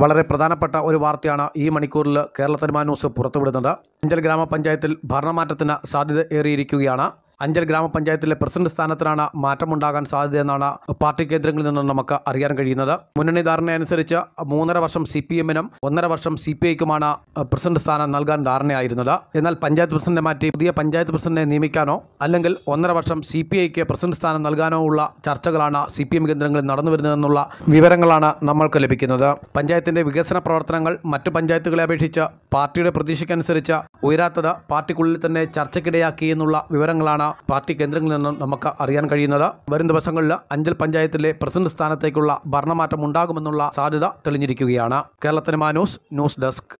വളരെ പ്രധാനപ്പെട്ട ഒരു വാർത്തയാണ് ഈ മണിക്കൂറിൽ കേരള തരുമാ ന്യൂസ് പുറത്തുവിടുന്നത്. അഞ്ചൽ ഗ്രാമപഞ്ചായത്തിൽ ഭരണമാറ്റത്തിന് സാധ്യത ഏറിയിരിക്കുകയാണ്. അഞ്ചൽ ഗ്രാമപഞ്ചായത്തിലെ പ്രസിഡന്റ് സ്ഥാനത്തിനാണ് മാറ്റമുണ്ടാകാൻ സാധ്യതയെന്നാണ് പാർട്ടി കേന്ദ്രങ്ങളിൽ നിന്ന് നമുക്ക് അറിയാൻ കഴിയുന്നത്. മുന്നണി ധാരണയനുസരിച്ച് മൂന്നര വർഷം സി പി എമ്മിനും ഒന്നര വർഷം സി പി ഐക്കുമാണ് പ്രസിഡന്റ് സ്ഥാനം നൽകാൻ ധാരണയായിരുന്നത്. എന്നാൽ പഞ്ചായത്ത് പ്രസിഡന്റ് മാറ്റി പുതിയ പഞ്ചായത്ത് പ്രസിഡന്റിനെ നിയമിക്കാനോ അല്ലെങ്കിൽ ഒന്നര വർഷം സി പി ഐക്ക് പ്രസിഡന്റ് സ്ഥാനം നൽകാനോ ഉള്ള ചർച്ചകളാണ് സി പി എം കേന്ദ്രങ്ങളിൽ നടന്നു വരുന്നതെന്നുള്ള വിവരങ്ങളാണ് നമ്മൾക്ക് ലഭിക്കുന്നത്. പഞ്ചായത്തിന്റെ വികസന പ്രവർത്തനങ്ങൾ മറ്റു പഞ്ചായത്തുകളെ അപേക്ഷിച്ച് പാർട്ടിയുടെ പ്രതീക്ഷയ്ക്കനുസരിച്ച് ഉയരാത്തത് പാർട്ടിക്കുള്ളിൽ തന്നെ ചർച്ചയ്ക്കിടയാക്കി എന്നുള്ള വിവരങ്ങളാണ് പാർട്ടി കേന്ദ്രങ്ങളിൽ നിന്നും നമുക്ക് അറിയാൻ കഴിയുന്നത്. വരും ദിവസങ്ങളിൽ അഞ്ചൽ പഞ്ചായത്തിലെ പ്രസിഡന്റ് സ്ഥാനത്തേക്കുള്ള ഭരണമാറ്റം ഉണ്ടാകുമെന്നുള്ള സാധ്യത തെളിഞ്ഞിരിക്കുകയാണ്. കേരളത്തിന് മാനൂസ് ന്യൂസ് ഡെസ്ക്.